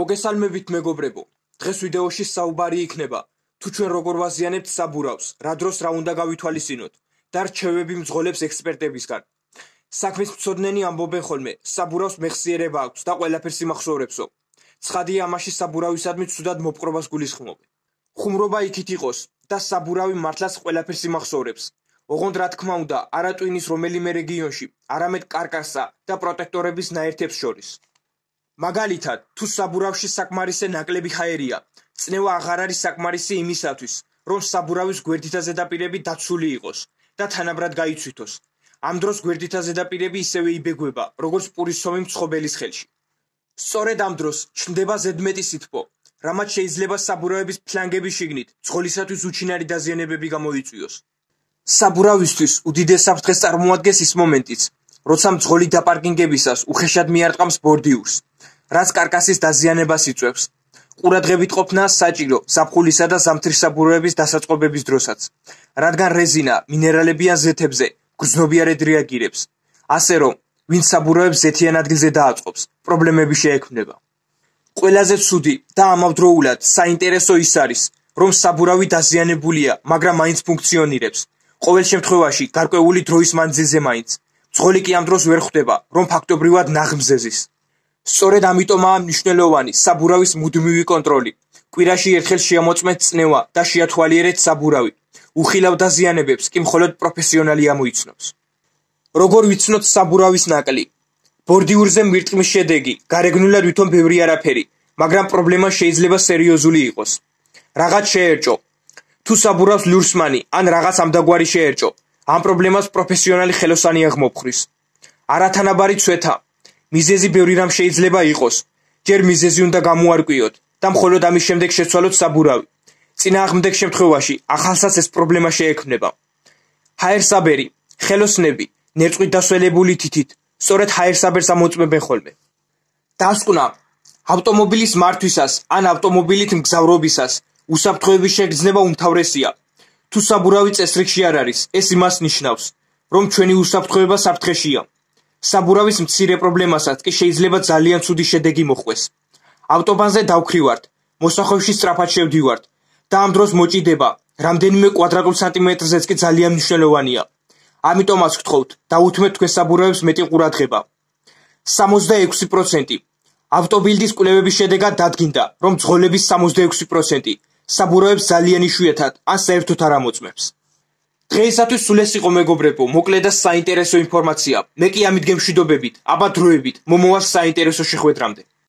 მოგესალმებით მეგობრებო. დღეს ვიდეოში საუბარი იქნება თუ ჩვენ როგორ ვაზიანებთ საბურავს, რა დროს რა უნდა გავითვალისწინოთ და რჩევები მძღოლებს ექსპერტებისგან. საქმის მწოდნენი ამბობენ ხოლმე, საბურავს მეხსიერება აქვს და ყველაფერს იმახსოვრებსო. ცხადია ამაში საბურავისადმი ცუდად მოპყრობას გულისხმობ. ხუმრობა იქით იყოს და საბურავი მართლაც ყველაფერს იმახსოვრებს. ოღონდ რა თქმა უნდა, არატვინის რომელიმე რეგიონში, არამედ კარკასა და პროტექტორების ნაერთებს შორის. მაგალითად, თუ საბურავში საკმარისე ნაკლები ჰაერია, წნევა აღარ არის საკმარისი იმისათვის, რომ საბურავის გვერდითა ზედაპირები დაცული იყოს და თანაბრად გაიცვითოს. ამ დროს გვერდითა ზედაპირები ისევე იბეგუება, როგორც პურის სომი მცხობელის ხელში. სწორედ ამ დროს ჩნდება ზედმეტი სითბო, რამაც შეიძლება საბურავების ფლანგების შიგნით ძღოლისათვის უჩინარი დაზიანებები გამოიწვიოს. საბურავისთვის უდიდეს საფრთხეს წარმოადგენს ის მომენტიც, როცა მძღოლი დაპარკინგებისას უხეშად მიარტყამს ბორდიურს. რაც კარკასის დაზიანებას იწვევს. ყურადღებით ყოფნა საჭირო საფხულისა და ზამთრის საბურავების დასაწყობების დროსაც, რადგან რეზინა მინერალებიან ზეთებზე გრძნობიარედ რეაგირებს. ასე რომ, ვინც საბურავებს ზეთიან ადგილზე დააწყობს, პრობლემები შეექმნება. ყველაზე ცუდი და ამავდროულად საინტერესო ის არის, რომ საბურავი დაზიანებულია, მაგრამ მაინც ფუნქციონირებს. ყოველ შემთხვევაში, გარკვეული დროის მანძილზე მაინც. ძღოლი კი ამ დროს ვერ ხვდება, რომ ფაქტობრივად ნაღმზეზის. სწორედ ამიტომაა მნიშვნელოვანი საბურავის მუდმივი კონტროლი. კვირაში ერთხელ შეამოწმეთ წნევა და შეათვალიერეთ საბურავი. უხილავ დაზიანებებს კი მხოლოდ პროფესიონალი ამოიცნობს. როგორ ვიცნოთ საბურავის ნაკლი? ბორდიურზე მირტყმის შედეგი გარეგნულად ვითომ ბევრი არაფერი, მაგრამ პრობლემა შეიძლება სერიოზული იყოს. რაღაც შეერჭო. თუ საბურავს ლურსმანი ან რაღაც ამდაგვარი შეერჭო, ამ პრობლემას პროფესიონალი ხელოსანი აღმოფხრის. არათანაბარი ცვეთა, მიზეზი ბევრი რამ შეიძლება იყოს. ჯერ მიზეზი უნდა გამოარკვიოთ და მხოლოდ ამის შემდეგ შეცვალოთ საბურავი. წინააღმდეგ შემთხვევაში ახალსაც ეს პრობლემა შეექმნება. ჰაერსაბერი, ხელოსნები, ნერწყვით დასველებული თითით, სწორედ ჰაერსაბერს ამოწმებენ ხოლმე. დასკვნა ავტომობილის მართვისას ან ავტომობილით მგზავრობისას უსაფრთხოების შეგრძნება უმთავრესია. თუ საბურავი წესრიგში არ არის, ეს იმას ნიშნავს, რომ ჩვენი უსაფრთხოება საფრთხეშია. საბურავის მცირე პრობლემასაც კი შეიძლება ძალიან ცუდი შედეგი მოხვდეს. ავტობანზე დავქრივართ, მოსახოვში სწრაფად შევდივართ და ამ დროს მოჭიდება რამდენიმე კვადრატულ სანტიმეტრზეც კი ძალიან მნიშვნელოვანია. ამიტომაც გთხოვთ, დაუთმეთ თქვენ საბურავებს მეტი ყურადღება. 66% ავტობილდის კვლევების შედეგად დადგინდა, რომ ძღოლების 66% საბურავებს ძალიან იშვიათად ან საერთოდ არ ამოწმებს. დღეისათვის სულ ეს იყო მეგობრებო, მოკლე და საინტერესო ინფორმაცია. მე კი ამით გემშვიდობებით, აბა დროებით, მომავალ საინტერესო შეხვედრამდე.